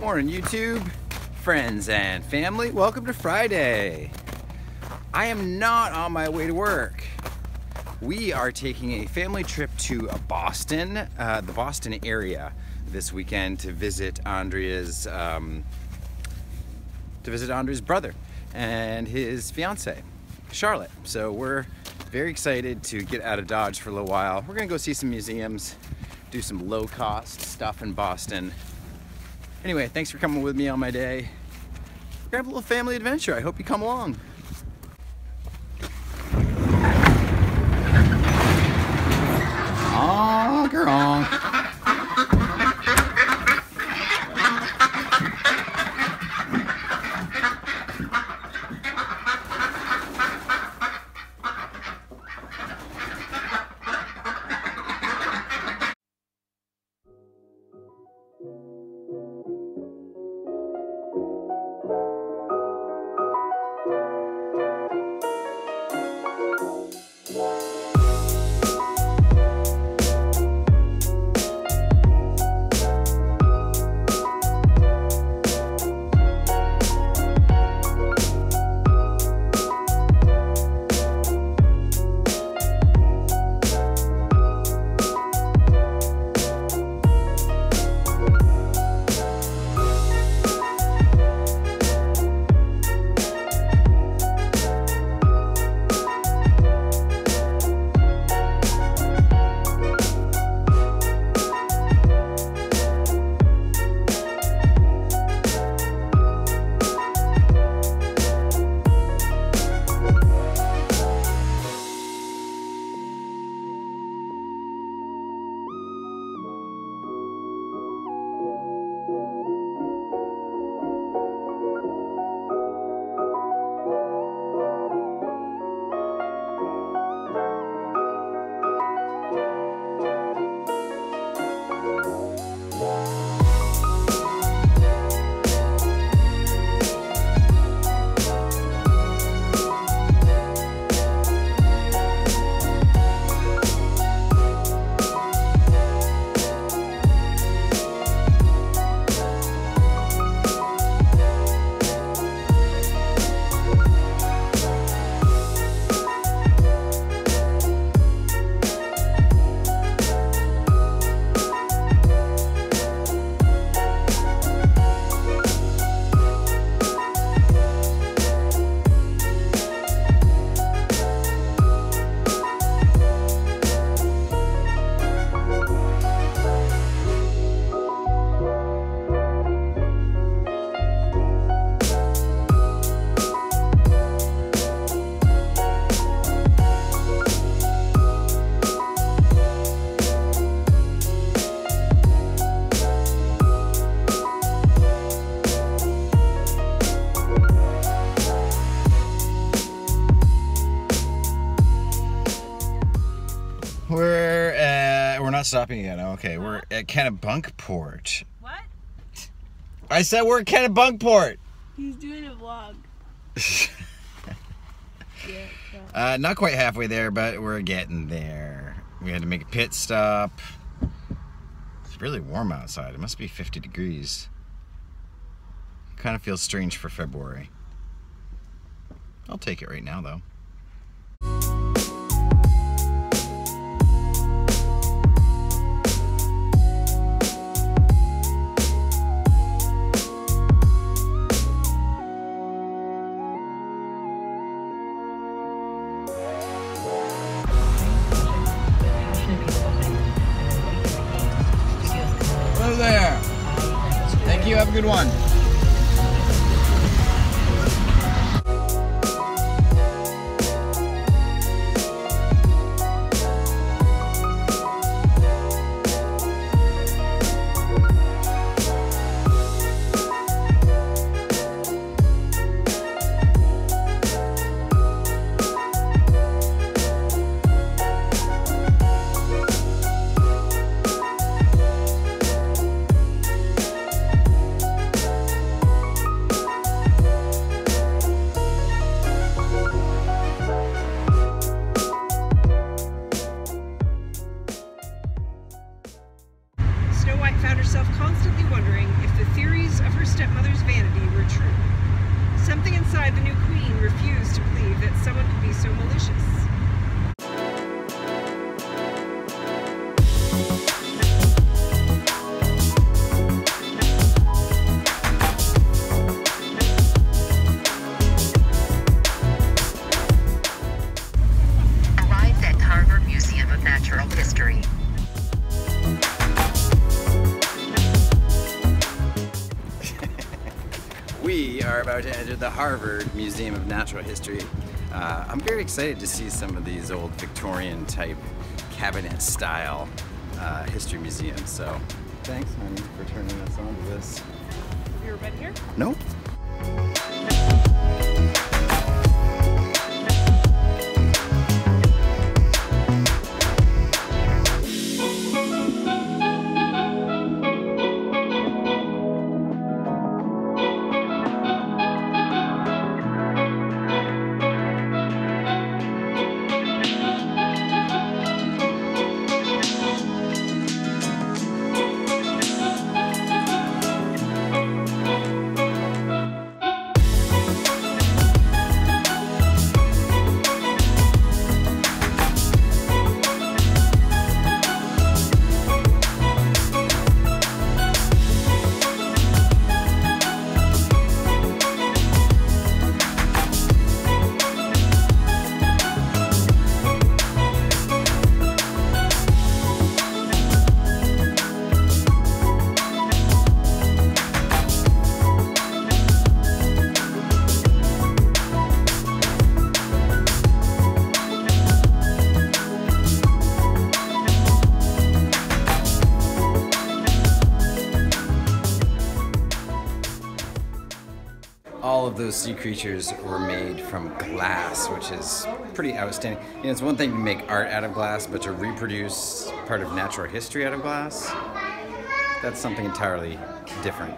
Morning, YouTube, friends and family. Welcome to Friday. I am not on my way to work. We are taking a family trip to Boston, uh, the Boston area, this weekend to visit Andrea's um, to visit Andrea's brother and his fiance, Charlotte. So we're very excited to get out of Dodge for a little while. We're gonna go see some museums, do some low cost stuff in Boston. Anyway, thanks for coming with me on my day. Have a little family adventure. I hope you come along. Not stopping yet. Okay, we're at Kennebunkport. What? I said we're at Kennebunkport. He's doing a vlog. Yeah. Uh, not quite halfway there, but we're getting there. We had to make a pit stop. It's really warm outside. It must be 50 degrees. Kind of feels strange for February. I'll take it right now, though. You. Have a good one. Herself constantly wondering if the theories of her stepmother's vanity were true. Something inside the new queen refused to believe that someone could be so malicious. About to enter the Harvard Museum of Natural History. Uh, I'm very excited to see some of these old Victorian type cabinet style uh, history museums. So thanks, honey, for turning us on to this. Have you ever been here? Nope. All of those sea creatures were made from glass, which is pretty outstanding. You know, it's one thing to make art out of glass, but to reproduce part of natural history out of glass, that's something entirely different.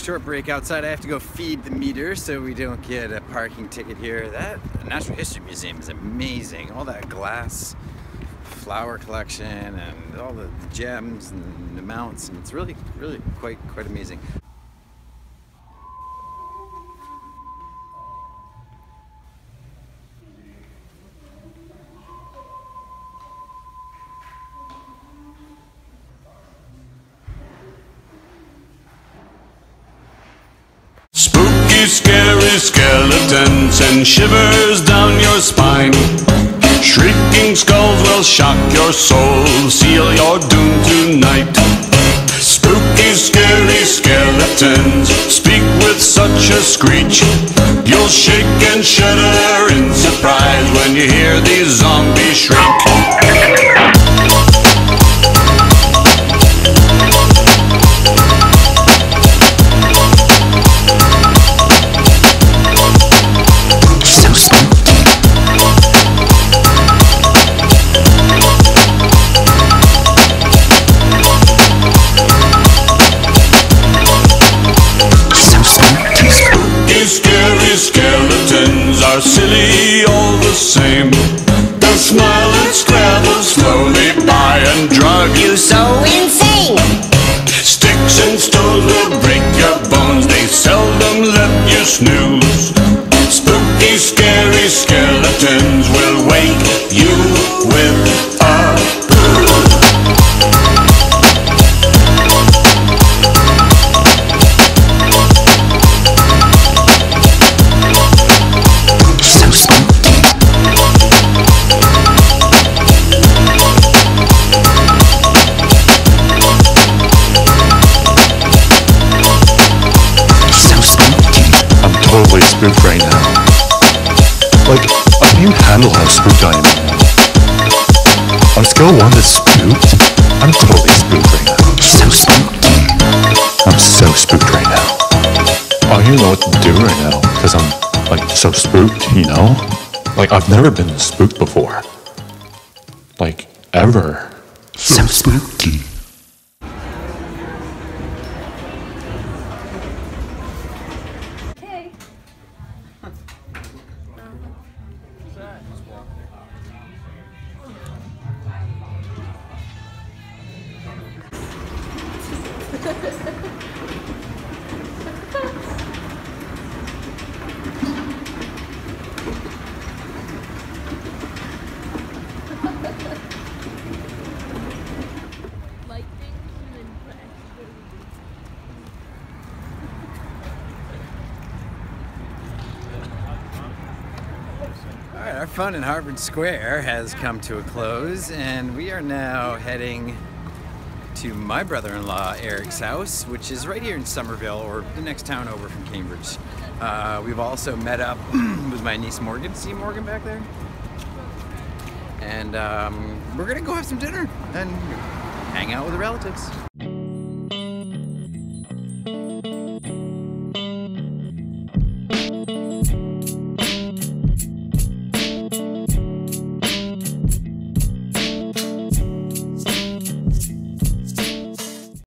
Short break outside. I have to go feed the meter so we don't get a parking ticket here. That Natural History Museum is amazing. All that glass flower collection and all the gems and the mounts and it's really really quite quite amazing. Scary skeletons send shivers down your spine. Shrieking skulls will shock your soul, seal your doom tonight. Spooky, scary skeletons speak with such a screech. You'll shake and shudder in surprise when you hear these zombies shriek. Silly all the same. Like, I can't handle how spooked I am. now. On a scale of 1 to spooked, I'm totally spooked right now. So spooky. I'm so spooked right now. I don't even know what to do right now, because I'm, like, so spooked, you know? Like, I've never been spooked before. Like, ever. So spooky. Fun in Harvard Square has come to a close, and we are now heading to my brother-in-law Eric's house, which is right here in Somerville, or the next town over from Cambridge. Uh, we've also met up with my niece Morgan. See Morgan back there? And um, we're gonna go have some dinner and hang out with the relatives.